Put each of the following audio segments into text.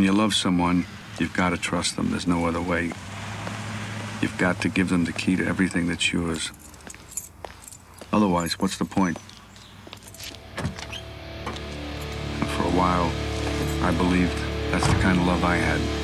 when you love someone, you've got to trust them. There's no other way. You've got to give them the key to everything that's yours. Otherwise, what's the point? And for a while, I believed that's the kind of love I had.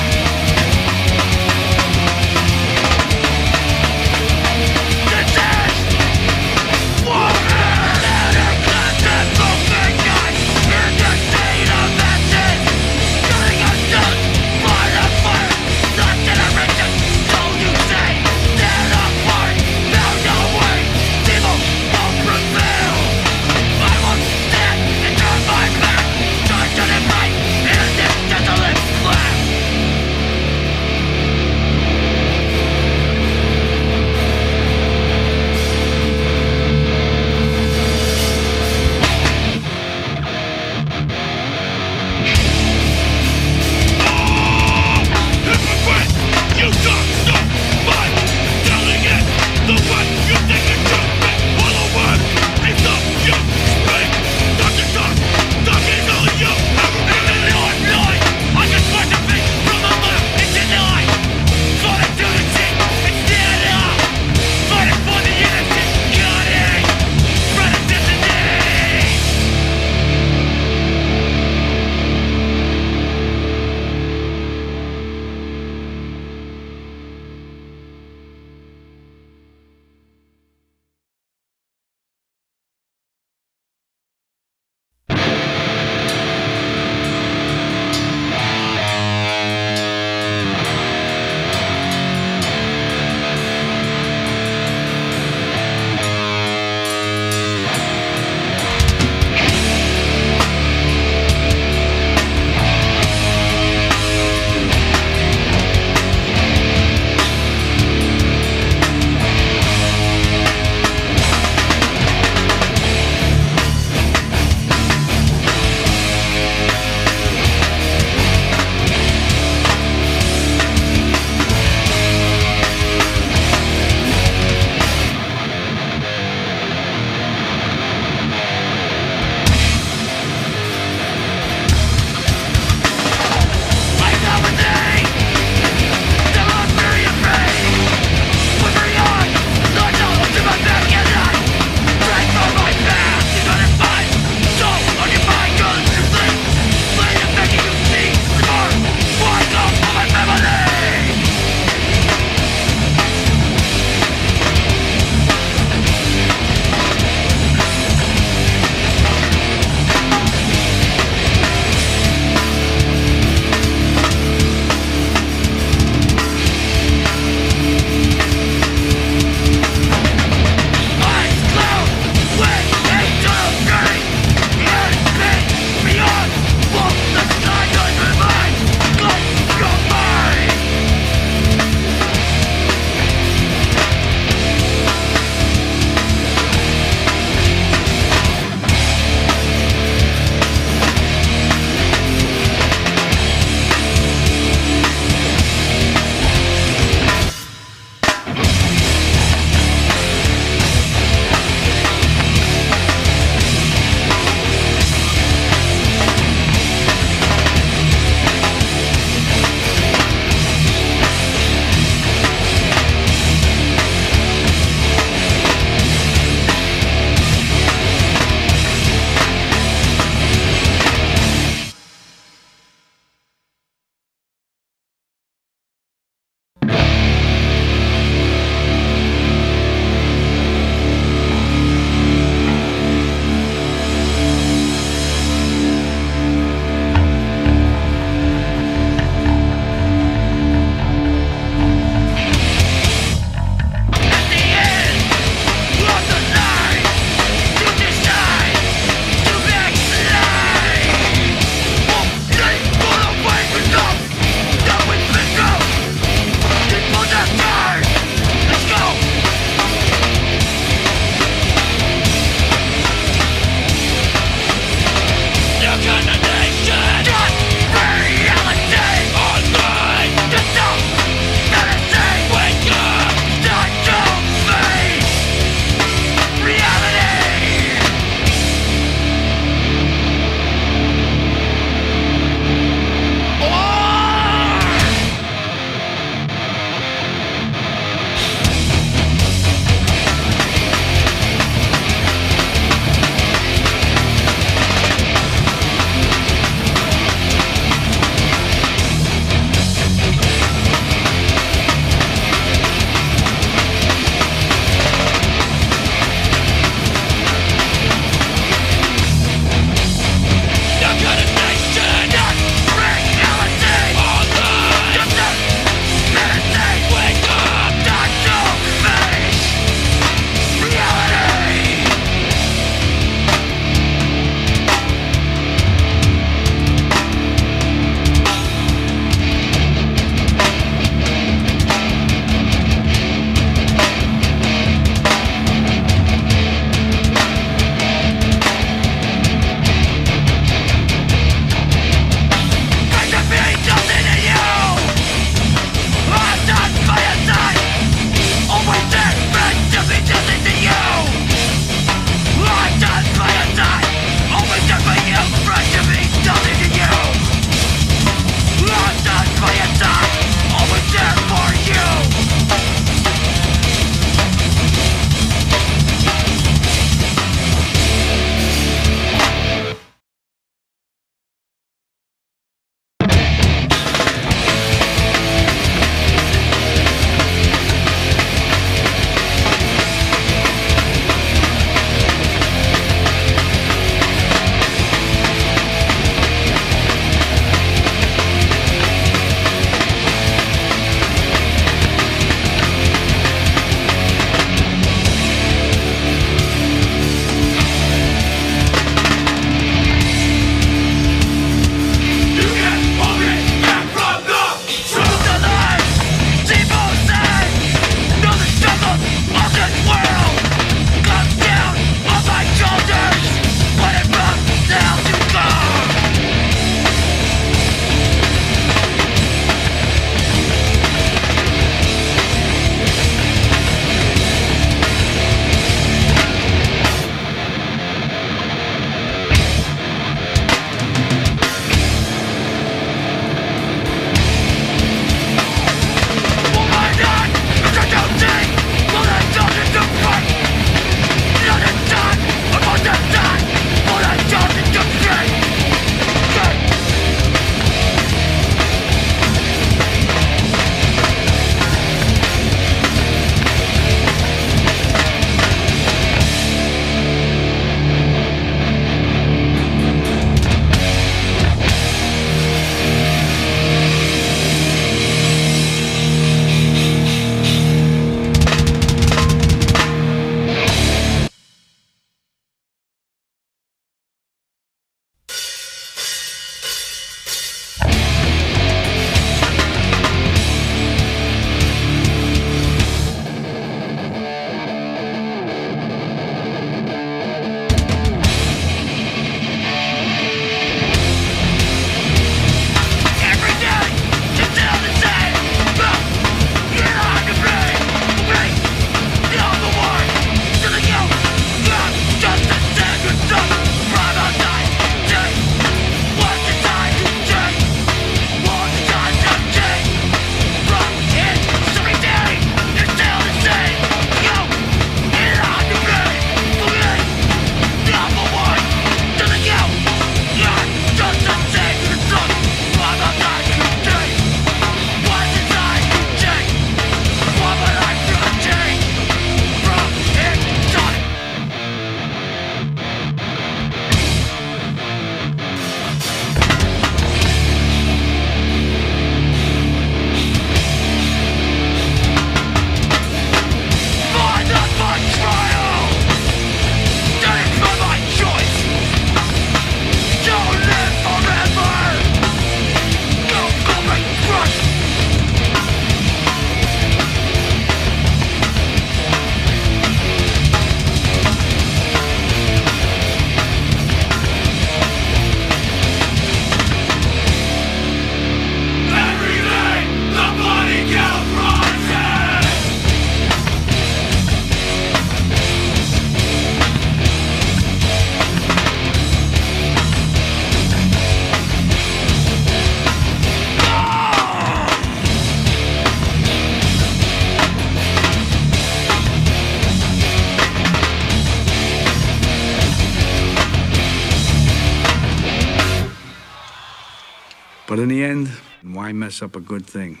Why mess up a good thing?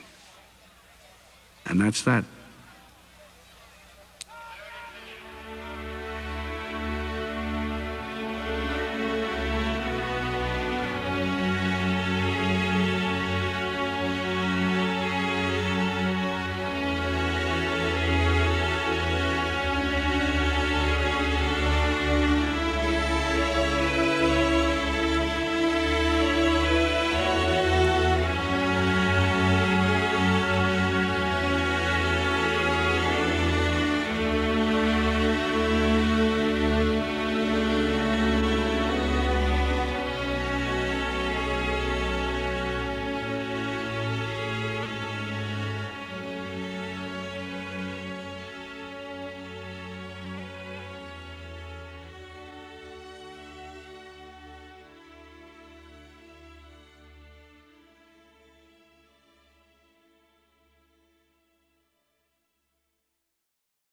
And that's that.